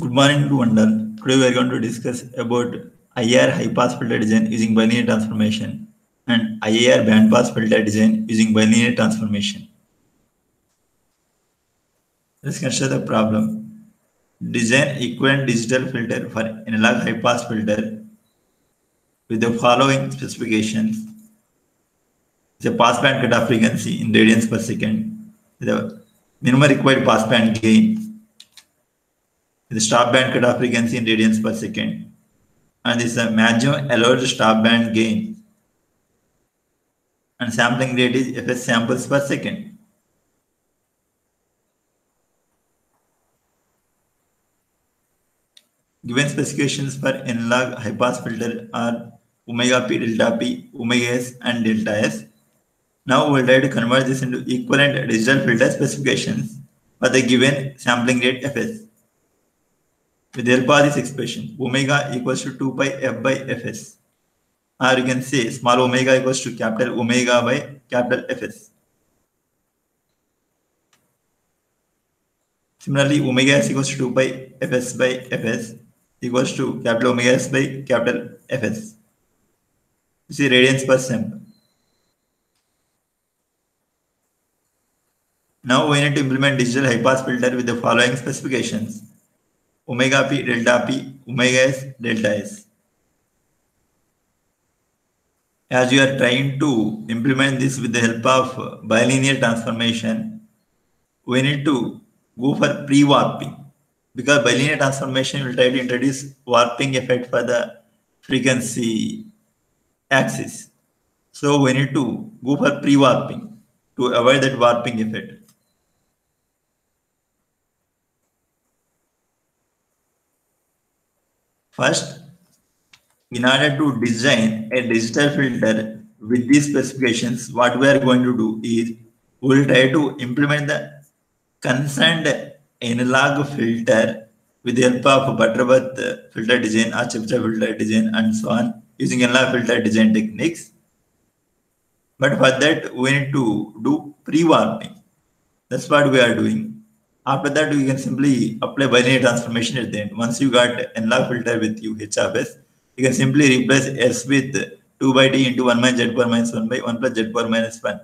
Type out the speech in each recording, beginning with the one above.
Good morning to all. Today we are going to discuss about IIR high pass filter design using bilinear transformation and IIR band pass filter design using bilinear transformation. Let's consider the problem. Design equivalent digital filter for analog high pass filter with the following specifications. The pass band cutoff frequency in radians per second, the minimum required pass band gain, the stop band cutoff frequency in radians per second, and this uh, is the maximum allowed stop band gain. And sampling rate is fs samples per second. Given specifications for analog high pass filter are omega p, delta p, omega s, and delta s. Now we'll try to convert this into equivalent digital filter specifications for the given sampling rate fs. With help of this expression, omega equals to 2 pi f by fs. Or you can say small omega equals to capital omega by capital fs. Similarly, omega s equals to 2 pi fs by fs equals to capital omega s by capital fs. You see radians per semp. Now we need to implement digital high pass filter with the following specifications. Omega p, delta p, omega s, delta s. As you are trying to implement this with the help of bilinear transformation, we need to go for pre-warping because bilinear transformation will try to introduce warping effect for the frequency axis. So we need to go for pre-warping to avoid that warping effect. First, in order to design a digital filter with these specifications, what we are going to do is we will try to implement the concerned analog filter with the help of Butterworth filter design Chebyshev filter design and so on using analog filter design techniques. But for that, we need to do pre-warping. That's what we are doing. After that, we can simply apply bilinear transformation at the end. Once you got analog filter with you, H of S, you can simply replace S with 2 by T into 1 minus Z power minus 1 by 1 plus Z power minus 1.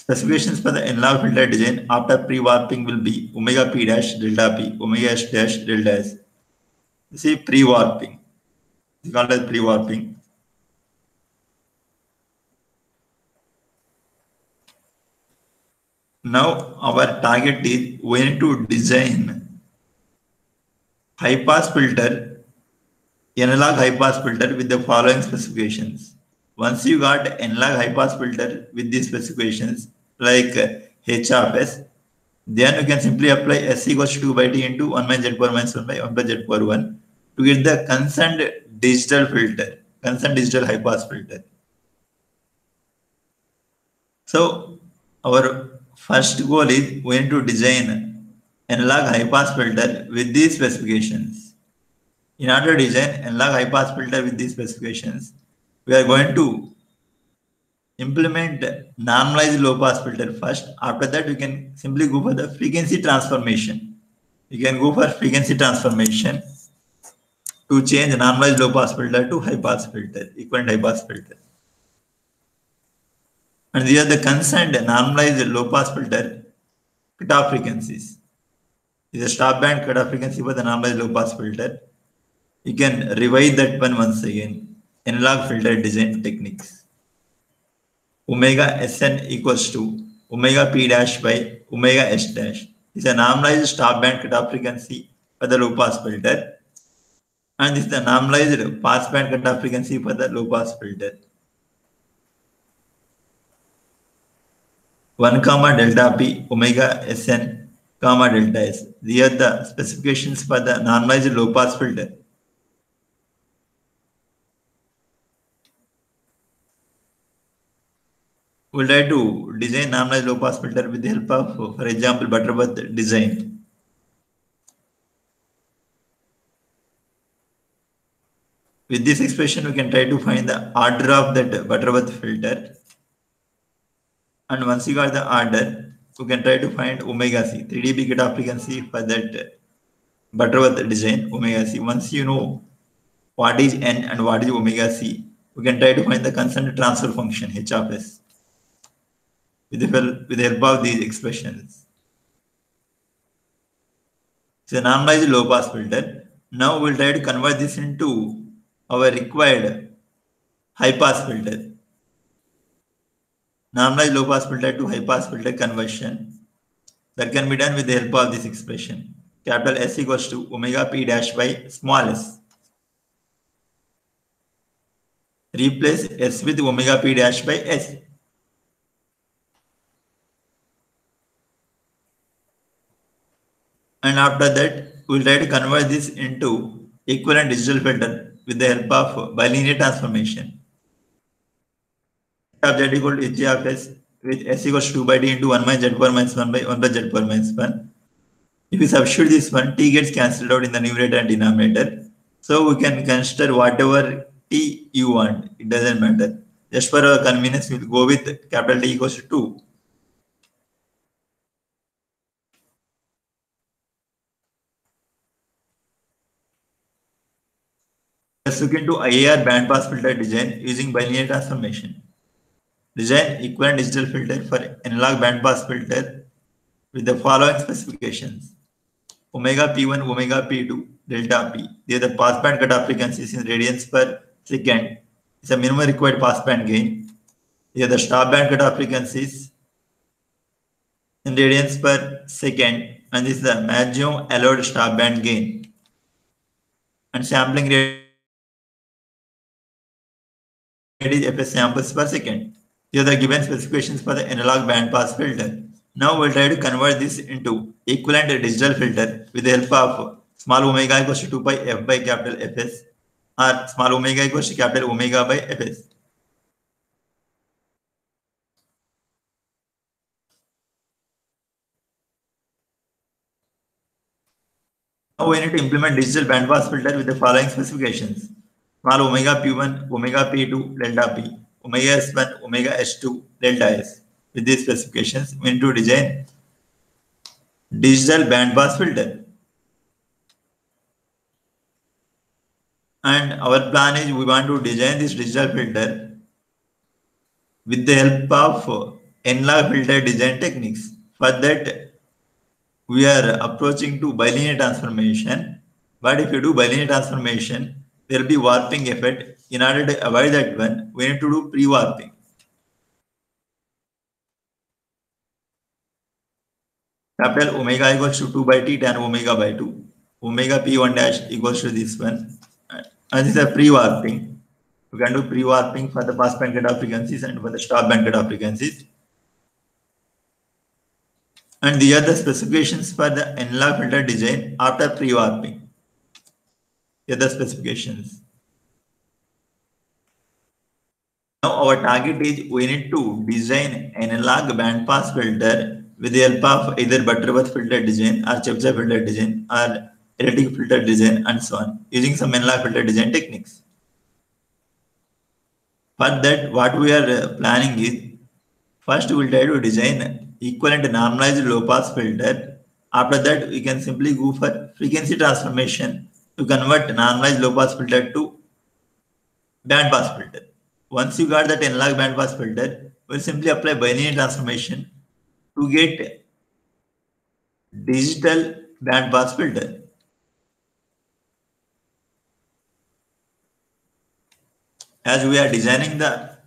Specifications for the analog filter design after pre-warping will be omega p dash delta p, omega s dash delta s. See pre-warping. It's called as pre-warping. Now our target is we need to design high pass filter, analog high pass filter with the following specifications. Once you got analog high pass filter with these specifications like uh, H of S, then you can simply apply S equals to 2 by T into 1 minus Z power minus 1 by 1 plus Z power 1 to get the concerned digital filter, concerned digital high pass filter. So our first goal is we need to design analog high pass filter with these specifications. In order to design analog high pass filter with these specifications, we are going to implement normalized low pass filter first. After that, we can simply go for the frequency transformation. You can go for frequency transformation to change normalized low pass filter to high pass filter, equivalent high pass filter. And these are the concerned normalized low pass filter cutoff frequencies. Is a stop band cutoff frequency for the normalized low pass filter. You can revise that one once again. Analog filter design techniques. Omega Sn equals to omega p dash by omega s dash. Is a normalized stop band cutoff frequency for the low pass filter and is the normalized pass band cutoff frequency for the low pass filter. 1 comma delta p omega sn comma delta s. These are the specifications for the normalized low pass filter. We'll try to design normalized low pass filter with the help of, for example, Butterworth design. With this expression, we can try to find the order of that Butterworth filter. And once you got the order, we can try to find omega c, 3 dB cutoff frequency for that Butterworth design, omega c. Once you know what is n and what is omega c, we can try to find the constant transfer function h of s with the, with the help of these expressions. It's a normalized low pass filter. Now we'll try to convert this into our required high pass filter. Normalized low pass filter to high pass filter conversion that can be done with the help of this expression. Capital S equals to omega p dash by small s. Replace s with omega p dash by s. And after that, we'll try to convert this into equivalent digital filter with the help of bilinear transformation. Of z equal to h of s with s equals to 2 by t into 1 minus z power minus 1 by 1 by z power minus 1. If you substitute this one, t gets cancelled out in the numerator and denominator. So we can consider whatever t you want. It doesn't matter. Just for our convenience, we'll go with capital T equals to 2. Let's look into IIR bandpass filter design using bilinear transformation. Design equivalent digital filter for analog bandpass filter with the following specifications. Omega P1, Omega P2, delta P. They are the passband cutoff frequencies in radians per second. It's a minimum required passband gain. They are the stop band cutoff frequencies in radians per second. And this is the maximum allowed stop band gain. And sampling rate is fs samples per second. These are the given specifications for the analog bandpass filter. Now we'll try to convert this into equivalent digital filter with the help of small omega equals to 2 pi f by capital Fs or small omega equals to capital omega by Fs. Now we need to implement digital bandpass filter with the following specifications. Small omega p1, omega p2, delta p, omega s1, omega s2, delta s. With these specifications, we need to design digital bandpass filter. And our plan is we want to design this digital filter with the help of analog filter design techniques. For that, we are approaching to bilinear transformation. But if you do bilinear transformation, there will be warping effect. In order to avoid that one, we need to do pre-warping. Capital omega equals to 2 by t tan omega by 2. Omega p1 dash equals to this one. And this is a pre-warping. We can do pre-warping for the passband cutoff frequencies and for the stop cutoff frequencies. And the specifications for the analog filter design after pre-warping. The specifications. Now our target is we need to design an analog bandpass filter with the help of either Butterworth filter design or Chebyshev filter design or elliptic filter design and so on using some analog filter design techniques. For that, what we are uh, planning is first we will try to design equivalent normalized low pass filter. After that, we can simply go for frequency transformation to convert normalized low pass filter to band pass filter. Once you got that analog band pass filter, we'll simply apply bilinear transformation to get digital band pass filter. As we are designing the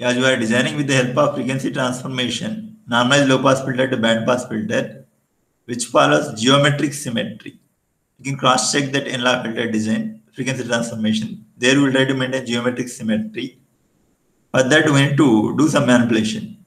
as we are designing with the help of frequency transformation, normalized low pass filter to band pass filter, which follows geometric symmetry. You can cross check that analog filter design, frequency transformation. There we will try to maintain geometric symmetry. For that, we need to do some manipulation.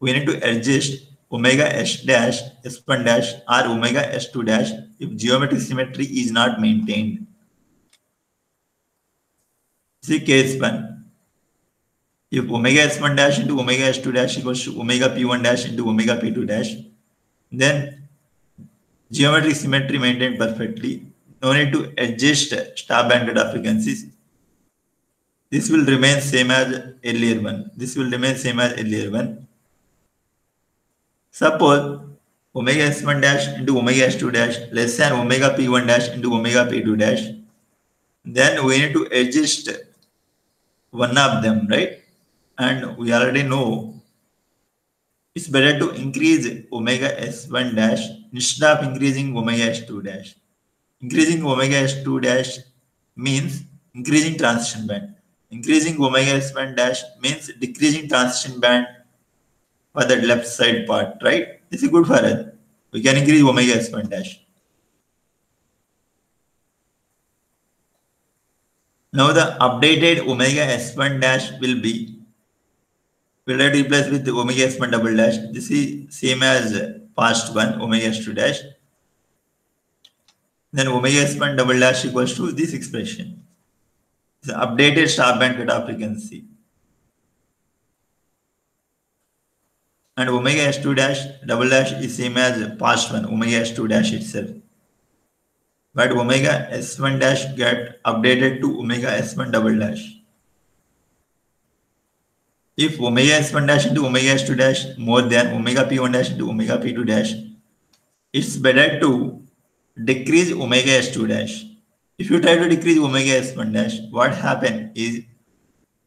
We need to adjust omega s dash s1 dash or omega s2 dash if geometric symmetry is not maintained. See case 1. If omega s1 dash into omega s2 dash equals to omega p1 dash into omega p2 dash, then geometric symmetry maintained perfectly. no need to adjust star-banded frequencies. This will remain same as earlier one. This will remain same as earlier one. Suppose omega s1 dash into omega s2 dash less than omega p1 dash into omega p2 dash. Then we need to adjust one of them, right? And we already know it's better to increase omega s1 dash instead of increasing omega s2 dash. Increasing omega s2 dash means increasing transition band. Increasing omega s1 dash means decreasing transition band for the left side part, right? This is good for us. We can increase omega s1 dash. Now the updated omega s1 dash will be will get replaced with omega s1 double dash. This is same as past one omega s2 dash. Then omega s1 double dash equals to this expression. The updated stop band cutoff frequency. And omega s2 dash double dash is same as past one omega s2 dash itself. But omega s1 dash get updated to omega s1 double dash. If omega s1 dash into omega s2 dash more than omega p1 dash into omega p2 dash, it's better to decrease omega s2 dash. If you try to decrease omega s1 dash, what happen is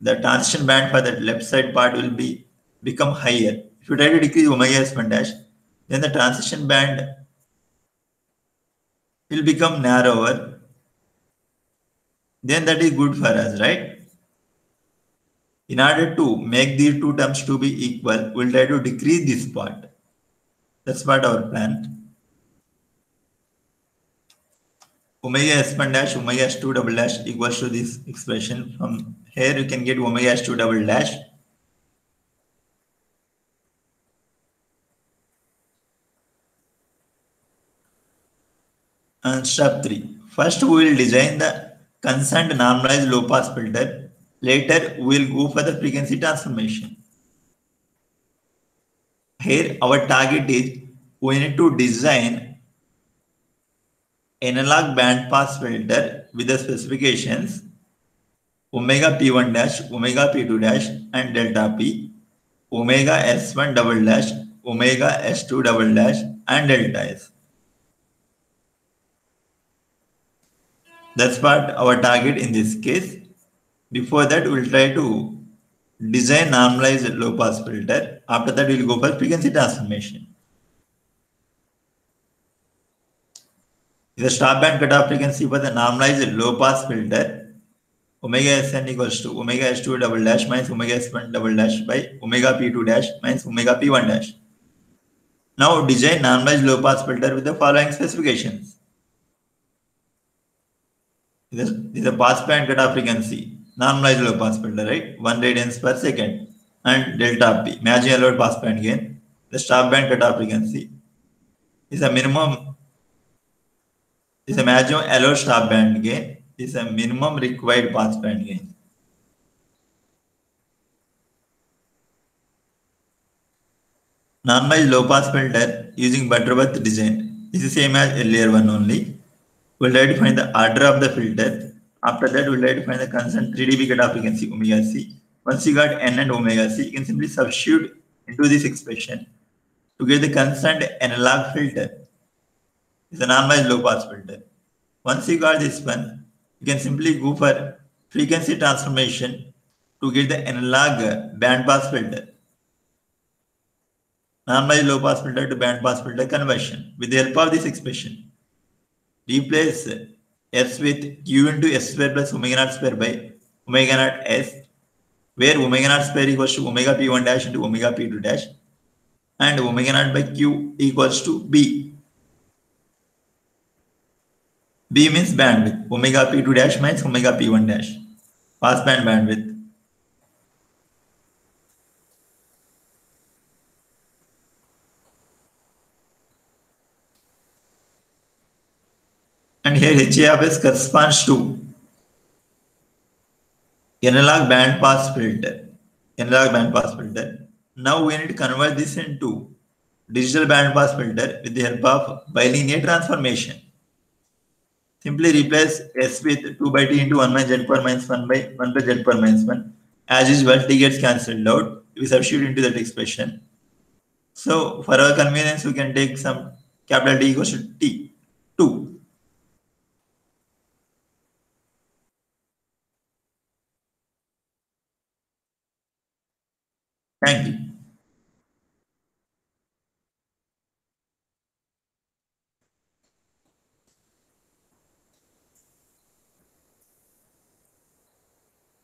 the transition band for the left side part will be become higher. If you try to decrease omega s1 dash, then the transition band will become narrower. Then that is good for us, right? In order to make these two terms to be equal, we'll try to decrease this part. That's what our plan. Omega s1 dash omega s2 double dash equals to this expression. From here you can get omega s2 double dash. And step 3. First we will design the concerned normalized low pass filter Later, we'll go for the frequency transformation. Here, our target is we need to design analog bandpass filter with the specifications omega p1 dash, omega p2 dash, and delta p, omega s1 double dash, omega s2 double dash, and delta s. That's what our target in this case. Before that, we'll try to design normalized low pass filter. After that, we'll go for frequency transformation. The stop band cutoff frequency for the normalized low pass filter, omega sn equals to omega s2 double dash minus omega s1 double dash by omega p2 dash minus omega p1 dash. Now design normalized low pass filter with the following specifications. This is a pass band cutoff frequency normalized low pass filter, right? 1 radians per second. And delta P, marginal allowed pass band gain. The stop band cutoff frequency is a minimum, is a maximum allowed stop band gain, is a minimum required pass band gain. Normalized low pass filter using Butterworth design is the same as earlier one only. We'll try to find the order of the filter after that, we'll try to find the constant 3 dB cutoff frequency omega c. Once you got n and omega c, you can simply substitute into this expression to get the constant analog filter. It's a normalized low pass filter. Once you got this one, you can simply go for frequency transformation to get the analog band pass filter. Normalized low pass filter to band pass filter conversion with the help of this expression. Replace s with q into s square plus omega naught square by omega naught s, where omega naught square equals to omega p1 dash into omega p2 dash, and omega naught by q equals to b. B means bandwidth. Omega p2 dash minus omega p1 dash. Pass band bandwidth. And here HAFS corresponds to analog band pass filter. Analog band pass filter. Now we need to convert this into digital band pass filter with the help of bilinear transformation. simply replace s with 2 by t into 1 minus z power minus 1 by 1 plus z power minus 1. As usual, t gets cancelled out. We substitute into that expression. So for our convenience, we can take some capital T equals to t, 2. Thank you.